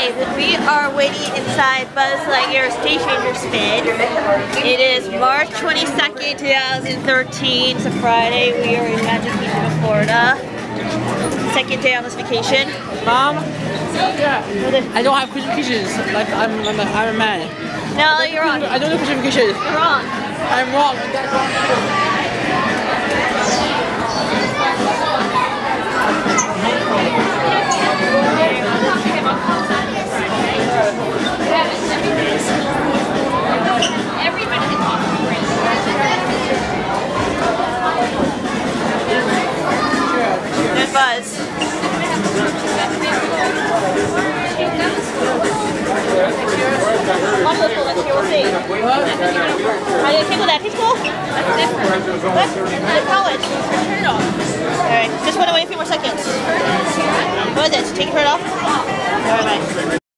Okay, we are waiting inside Buzz Lightyear Space Ranger Spin. It is March 22nd, 2013. It's a Friday. We are in Magic Kingdom, Florida. Second day on this vacation. Mom, Yeah. I don't have qualifications. Like I'm, I'm, a, I'm a man. No, you're wrong. I don't have qualifications. You're wrong. I'm wrong. Buzz. Are you okay with that? Cool? That's different. What? At college. Turn it off. Alright, just wait a few more seconds. What is it? Take your shirt off? Alright, bye.